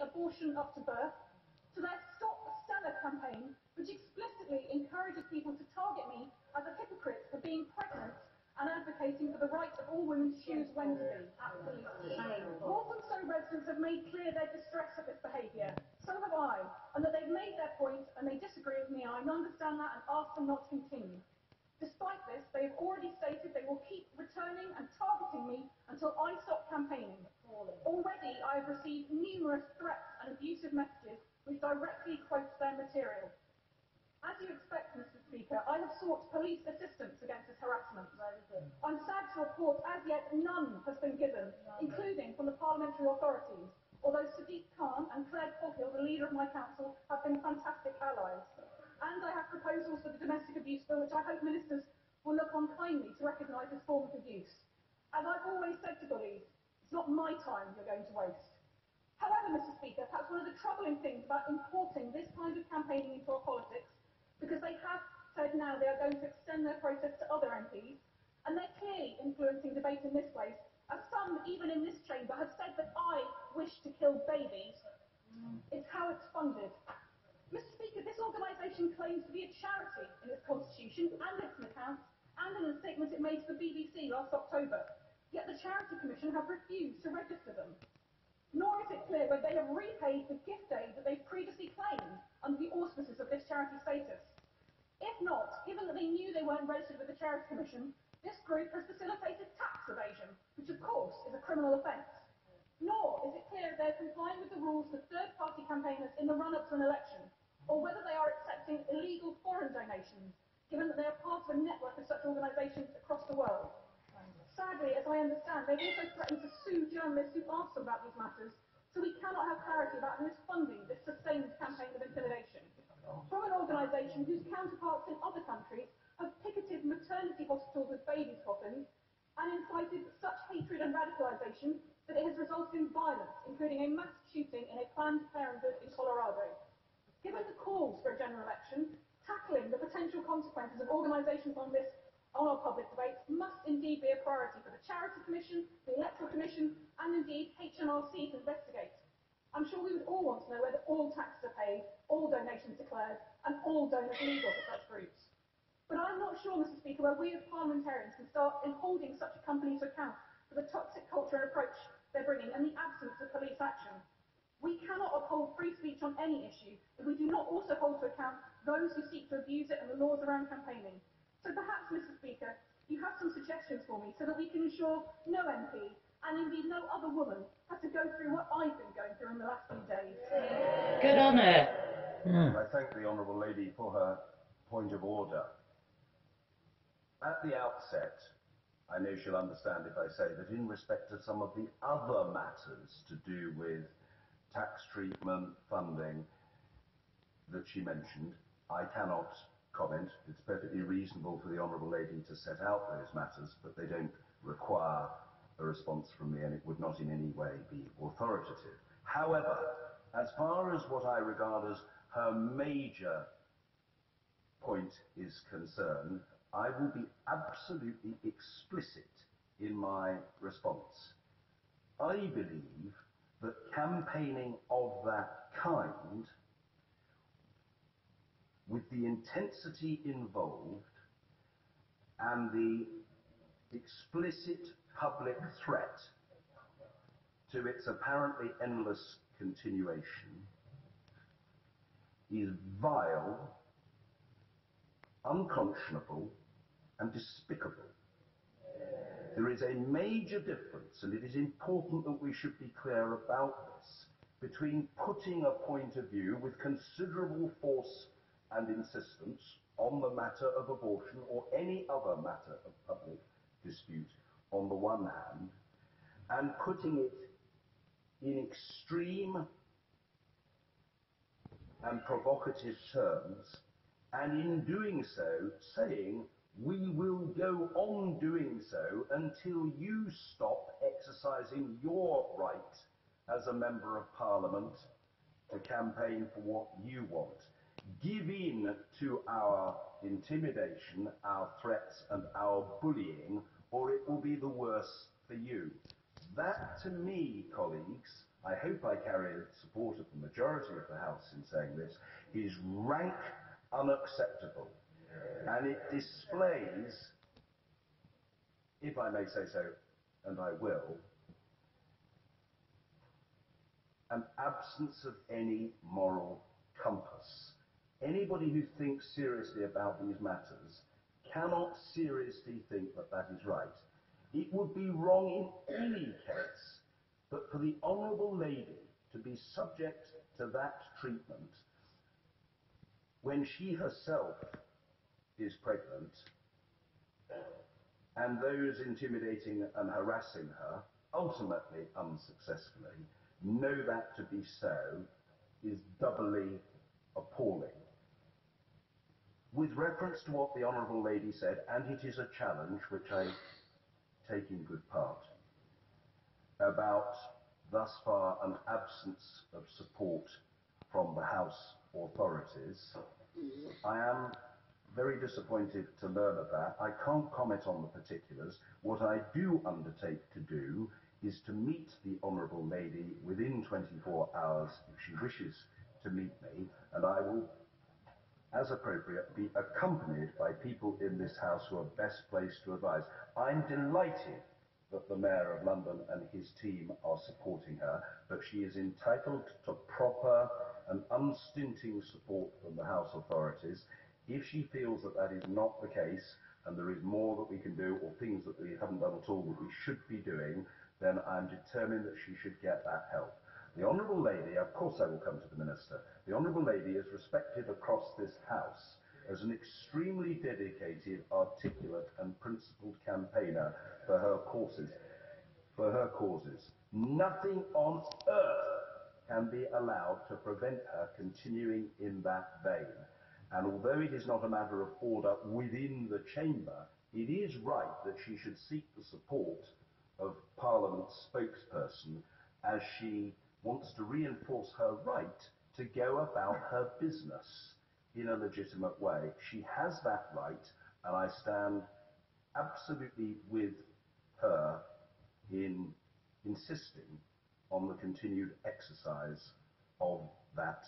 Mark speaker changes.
Speaker 1: abortion to birth, to their Stop Stella campaign, which explicitly encourages people to target me as a hypocrite for being pregnant and advocating for the right of all women to choose when to be. Absolutely. Walthamstow residents have made clear their distress at this behaviour. So have I, and that they've made their point and they disagree with me. I understand that and ask them not to continue. Despite this, they have already stated they will keep returning and targeting me until I stop campaigning. I have received numerous threats and abusive messages which directly quote their material. As you expect, Mr Speaker, I have sought police assistance against this harassment. I'm sad to report as yet none has been given, including from the parliamentary authorities, although Sadiq Khan and Clare Coghill, the leader of my council, have been fantastic allies. And I have proposals for the domestic abuse bill which I hope ministers will look on kindly to recognise this form of abuse. As I've always it's not my time you're going to waste. However, Mr Speaker, perhaps one of the troubling things about importing this kind of campaigning into our politics because they have said now they are going to extend their process to other MPs, and they're clearly influencing debate in this place, as some, even in this chamber, have said that I wish to kill babies. It's how it's funded. Mr Speaker, this organisation claims to be a charity in its constitution and its accounts, and in a statement it made to the BBC last October. Yet the Charity Commission have refused to register them. Nor is it clear whether they have repaid the gift aid that they previously claimed under the auspices of this charity status. If not, given that they knew they weren't registered with the Charity Commission, this group has facilitated tax evasion, which of course is a criminal offence. Nor is it clear if they are complying with the rules for third-party campaigners in the run-up to an election, or whether they are accepting illegal foreign donations, given that they are part of a network of such organisations across the world. As I understand, they've also threatened to sue journalists who ask them about these matters, so we cannot have clarity about who is funding this sustained campaign of intimidation from an organisation whose counterparts in other countries have picketed maternity hospitals with babies' coffins and incited such hatred and radicalisation that it has resulted in violence, including a mass shooting in a Planned Parenthood in Colorado. Given the calls for a general election, tackling the potential consequences of organisations on this on our public debates must indeed be a priority for the Charity Commission, the Electoral Commission and indeed HMRC to investigate. I'm sure we would all want to know whether all taxes are paid, all donations declared, and all donors legal for such groups. But I'm not sure, Mr Speaker, where we as parliamentarians can start in holding such a company to account for the toxic culture and approach they're bringing and the absence of police action. We cannot uphold free speech on any issue if we do not also hold to account those who seek to abuse it and the laws around campaigning. So perhaps, Mr Speaker, you have some suggestions for me so that we can ensure no MP and indeed no other woman has to go through what I've been going through in the last few days.
Speaker 2: Good on her.
Speaker 3: Mm. I thank the Honourable Lady for her point of order. At the outset, I know she'll understand if I say that in respect to some of the other matters to do with tax treatment, funding, that she mentioned, I cannot comment. It's perfectly reasonable for the Honourable Lady to set out those matters, but they don't require a response from me and it would not in any way be authoritative. However, as far as what I regard as her major point is concerned, I will be absolutely explicit in my response. I believe that campaigning of that kind, with the intensity involved and the explicit public threat to its apparently endless continuation is vile, unconscionable, and despicable. There is a major difference, and it is important that we should be clear about this, between putting a point of view with considerable force and insistence on the matter of abortion or any other matter of public dispute on the one hand, and putting it in extreme and provocative terms, and in doing so, saying, we will go on doing so until you stop exercising your right as a Member of Parliament to campaign for what you want. Give in to our intimidation, our threats and our bullying or it will be the worse for you. That, to me, colleagues, I hope I carry the support of the majority of the House in saying this, is rank unacceptable. And it displays, if I may say so, and I will, an absence of any moral compass. Anybody who thinks seriously about these matters cannot seriously think that that is right. It would be wrong in any case, but for the Honourable Lady to be subject to that treatment when she herself is pregnant and those intimidating and harassing her, ultimately unsuccessfully, know that to be so is doubly appalling. With reference to what the Honourable Lady said, and it is a challenge which I take in good part, about thus far an absence of support from the House authorities, I am very disappointed to learn of that. I can't comment on the particulars. What I do undertake to do is to meet the Honourable Lady within 24 hours if she wishes to meet me, and I will, as appropriate, be accompanied by people in this House who are best placed to advise. I'm delighted that the Mayor of London and his team are supporting her, but she is entitled to proper and unstinting support from the House authorities. If she feels that that is not the case, and there is more that we can do, or things that we haven't done at all that we should be doing, then I'm determined that she should get that help. The Honourable Lady, of course I will come to the Minister, the Honourable Lady is respected across this House as an extremely dedicated, articulate and principled campaigner for her causes. For her causes. Nothing on earth can be allowed to prevent her continuing in that vein. And although it is not a matter of order within the chamber, it is right that she should seek the support of Parliament's spokesperson as she wants to reinforce her right to go about her business in a legitimate way. She has that right, and I stand absolutely with her in insisting on the continued exercise of that